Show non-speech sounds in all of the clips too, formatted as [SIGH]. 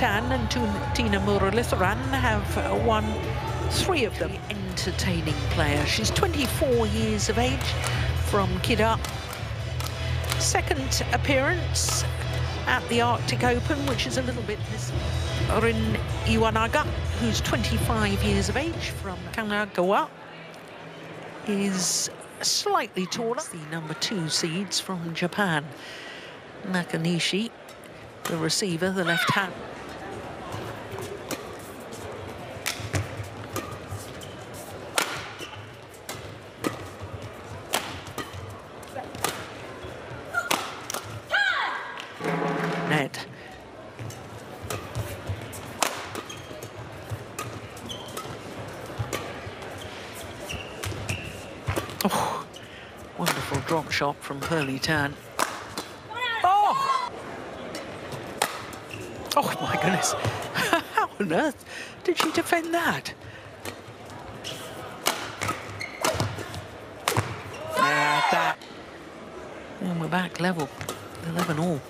Tan and Thinaah Muralitharan have uh, won three of them. Entertaining player. She's 24 years of age from Kedah. Second appearance at the Arctic Open, which is a little bit Rin Iwanaga, who's 25 years of age from Kanagawa, is slightly taller. The number two seeds from Japan. Nakanishi, the receiver, the left hand. Oh, shot from Pearly Tan. Oh! Oh, my goodness. [LAUGHS] How on earth did she defend that? Yeah, that. And we're back level. 11 all.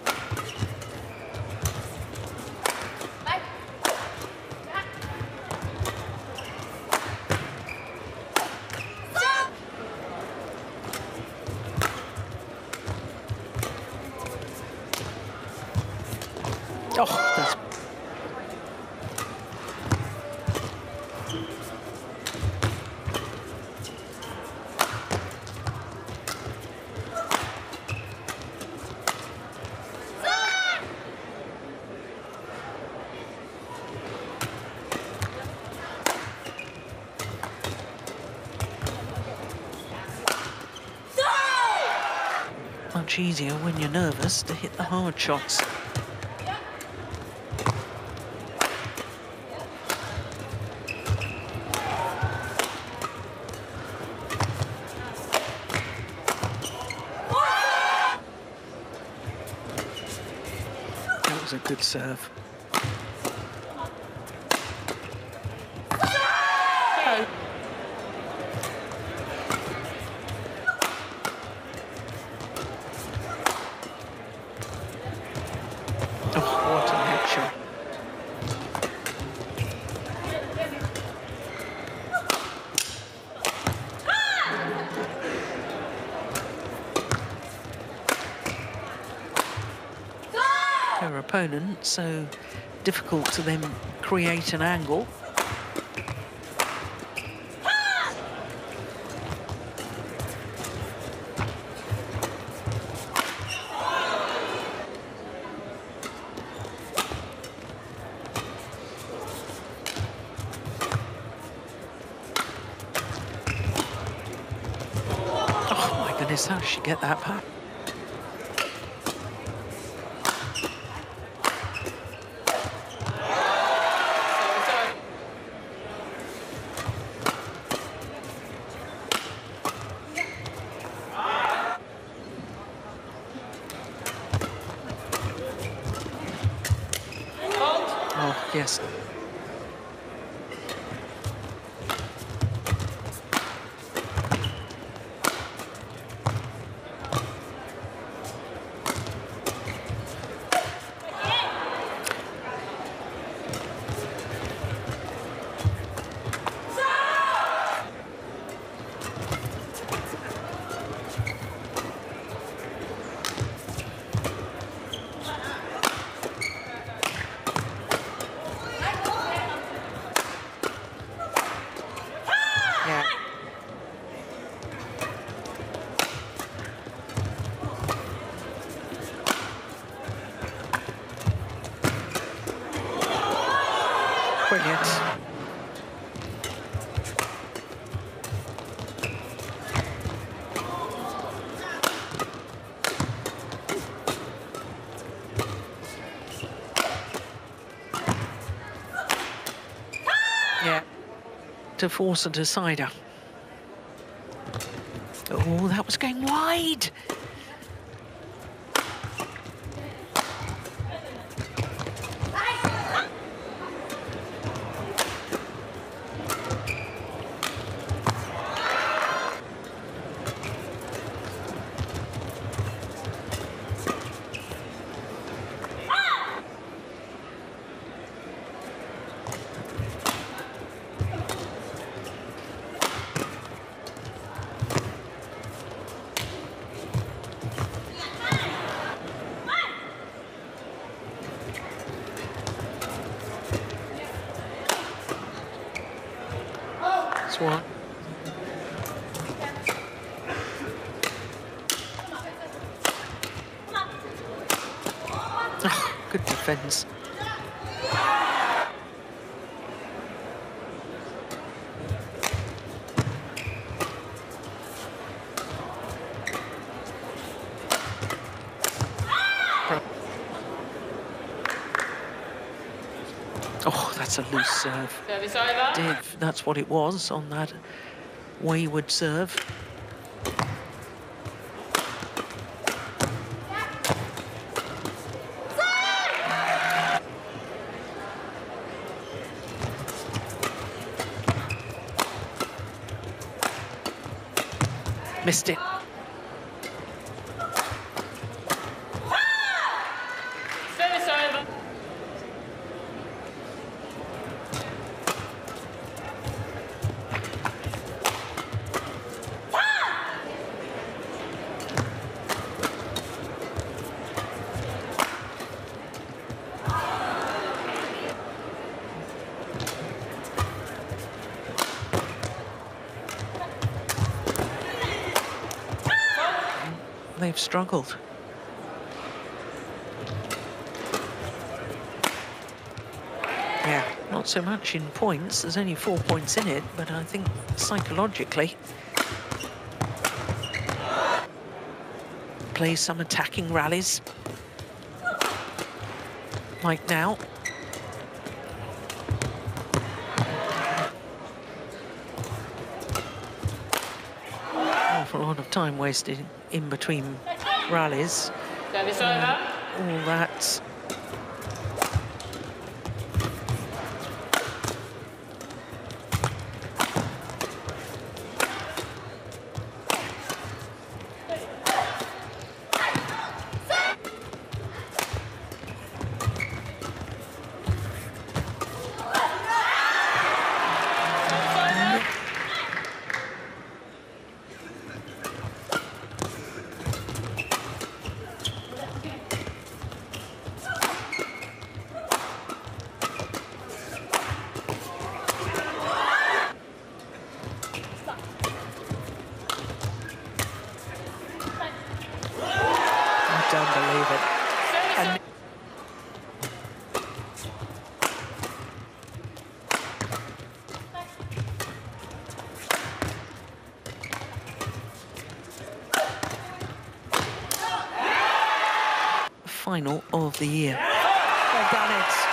Oh, much easier when you're nervous to hit the hard shots. A good serve. Opponent, so difficult to then create an angle. Oh my goodness, how did she get that back? Yes. To force a decider. Oh, that was going wide. Oh. Oh, that's a loose serve. Service over. Div, that's what it was on that wayward serve. Missed it. They've struggled. Yeah, not so much in points. There's only four points in it, but I think psychologically play some attacking rallies. Like now. Awful lot of time wasted in between rallies. Service over. All that final of the year. Well done, Ed.